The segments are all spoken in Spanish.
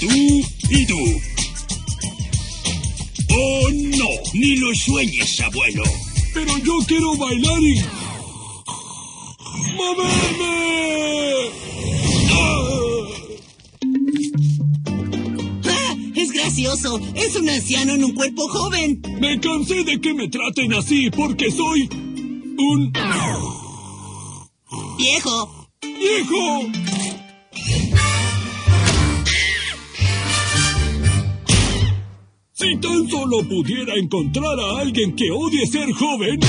tú y tú. Oh, no, ni lo sueñes, abuelo. Pero yo quiero bailar y... ¡Moverme! ¡Ah! Es gracioso. Es un anciano en un cuerpo joven. Me cansé de que me traten así porque soy un Viejo. viejo. Tan solo pudiera encontrar a alguien que odie ser joven.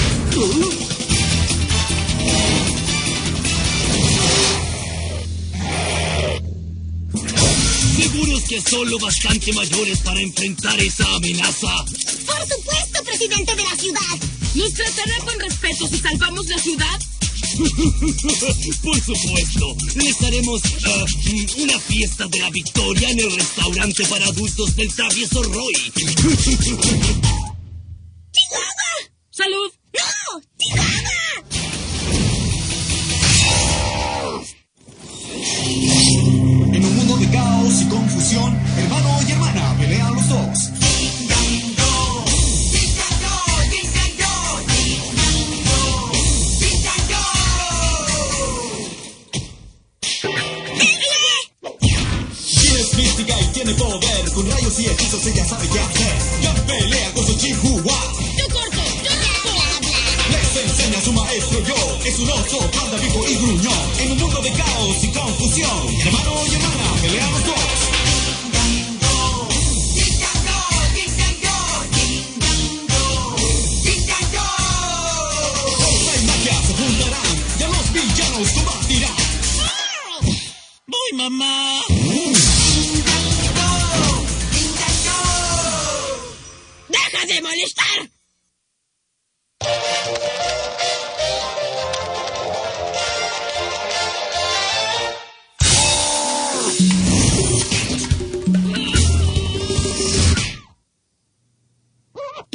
Seguros que solo bastante mayores para enfrentar esa amenaza. Por supuesto, presidente de la ciudad. ¿Nos tratará con respeto si salvamos la ciudad? Por supuesto, les haremos ah, mm, una fiesta de la victoria en el restaurante para adultos del travieso Roy. ¡Salud! Y tiene poder, con rayos y hechizos ella sabe qué hacer. Ya pelea con su chihuahua, ¡Yo corto! ¡Yo corto! les enseña su maestro yo. Es un oso, panda vivo y gruñón. En un mundo de caos y confusión, hermano y hermana pelean los dos.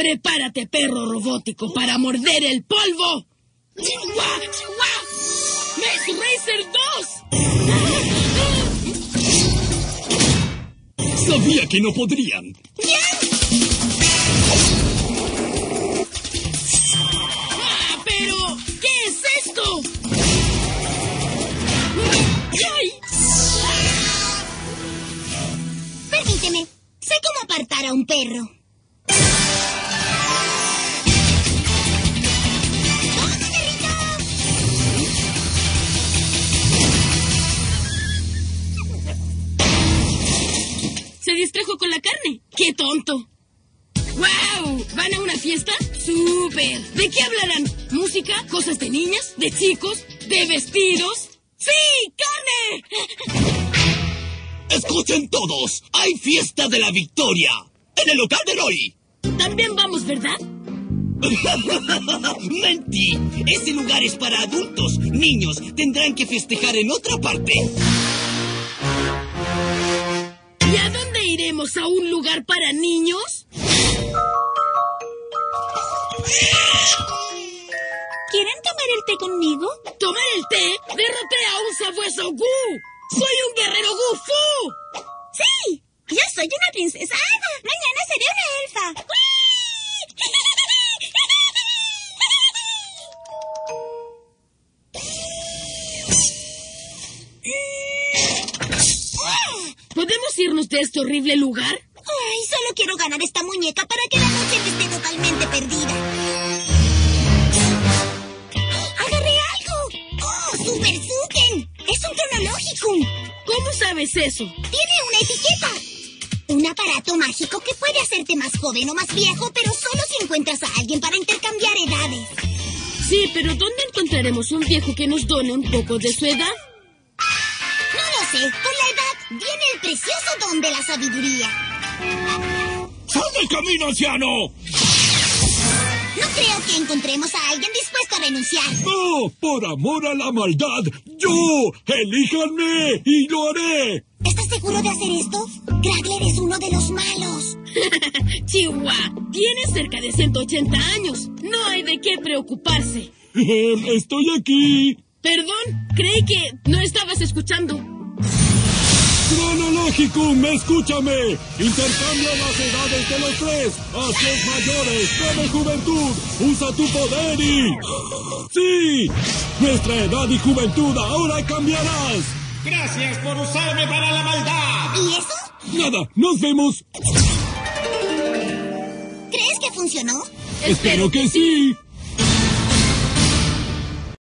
Prepárate, perro robótico, para morder el polvo. ¡Chihuahua! ¡Chihuahua! ¡Maze Racer 2! Sabía que no podrían. ¡Ah, pero! ¿Qué es esto? ¡Ay! Permíteme. Sé cómo apartar a un perro. Distrajo con la carne. ¡Qué tonto! ¡Wow! ¿Van a una fiesta? ¡Súper! ¿De qué hablarán? ¿Música? ¿Cosas de niñas? ¿De chicos? ¿De vestidos? ¡Sí! ¡Carne! Escuchen todos, hay fiesta de la victoria en el local de Roy. También vamos, ¿verdad? Mentí, ese lugar es para adultos. Niños tendrán que festejar en otra parte. Iremos? ¿A un lugar para niños? ¿Quieren tomar el té conmigo? ¿Tomar el té? ¡Derroté a un sabueso Gu! ¡Soy un ¿Podemos irnos de este horrible lugar? Ay, solo quiero ganar esta muñeca para que la noche no esté totalmente perdida. ¡Agarré algo! ¡Oh, Super Suken! ¡Es un cronológico! ¿Cómo sabes eso? Tiene una etiqueta. Un aparato mágico que puede hacerte más joven o más viejo, pero solo si encuentras a alguien para intercambiar edades. Sí, pero ¿dónde encontraremos un viejo que nos done un poco de su edad? No lo sé. Con la edad viene el precioso don de la sabiduría. ¡Sal del camino, anciano! No creo que encontremos a alguien dispuesto a renunciar. ¡No! ¡Por amor a la maldad! ¡Yo! ¡Elíjanme! ¡Y lo haré! ¿Estás seguro de hacer esto? Gragler es uno de los malos. Chihuahua, tiene cerca de 180 años. No hay de qué preocuparse. Estoy aquí. Perdón, creí que no estabas escuchando. ¡Cronológico! Escúchame. Intercambia las edades de los tres. Hazlos mayores. Come juventud. Usa tu poder y... ¡Sí! Nuestra edad y juventud ahora cambiarás. Gracias por usarme para la maldad. ¿Y eso? Nada, nos vemos. ¿Crees que funcionó? Espero que sí.